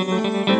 Música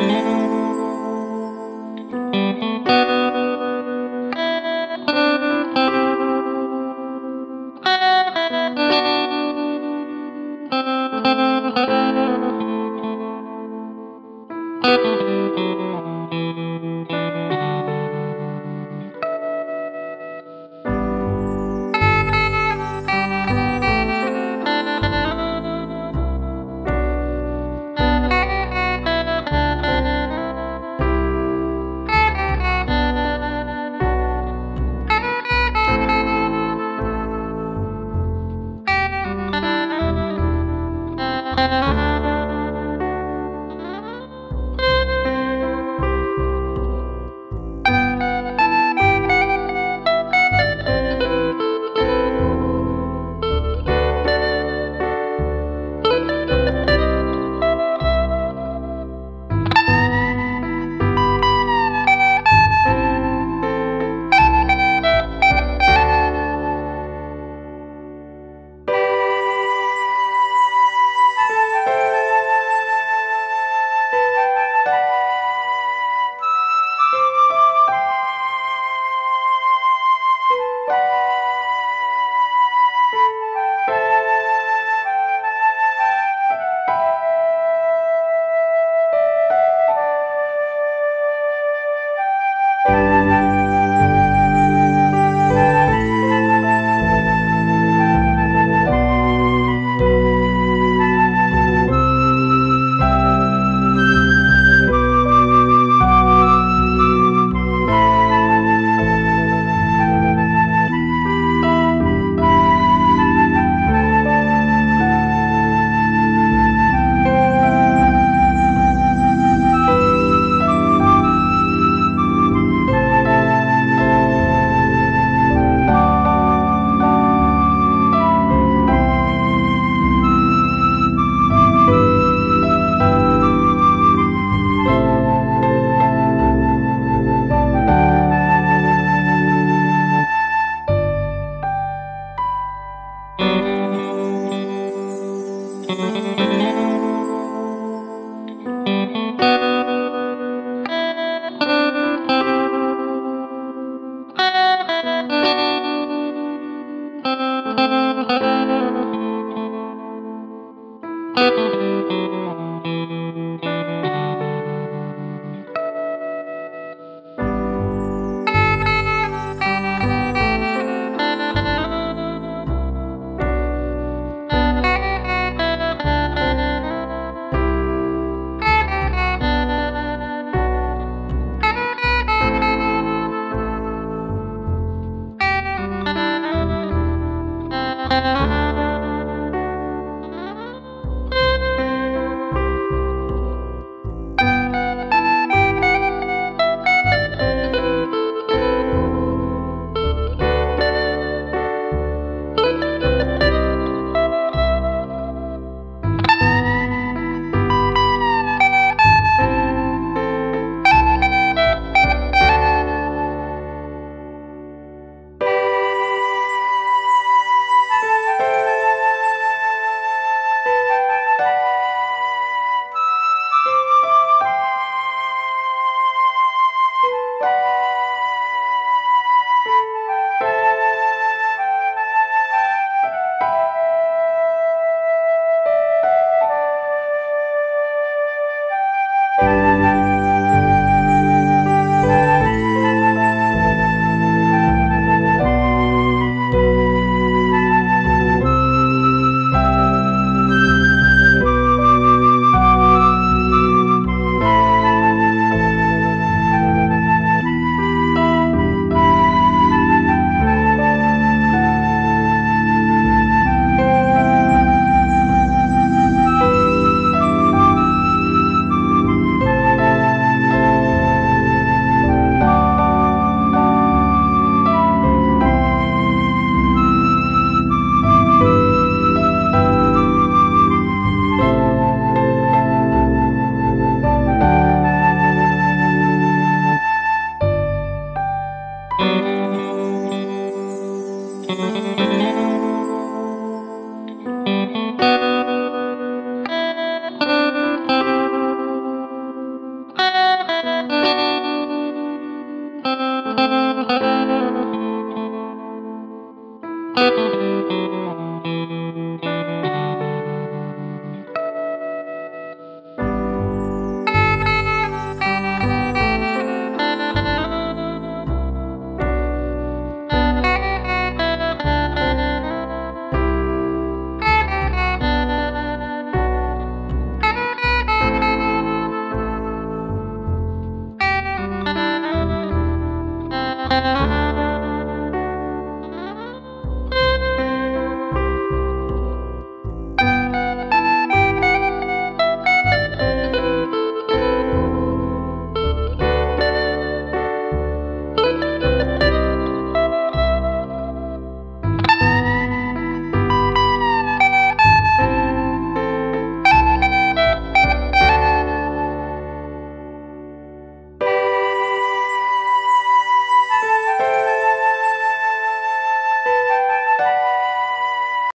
Música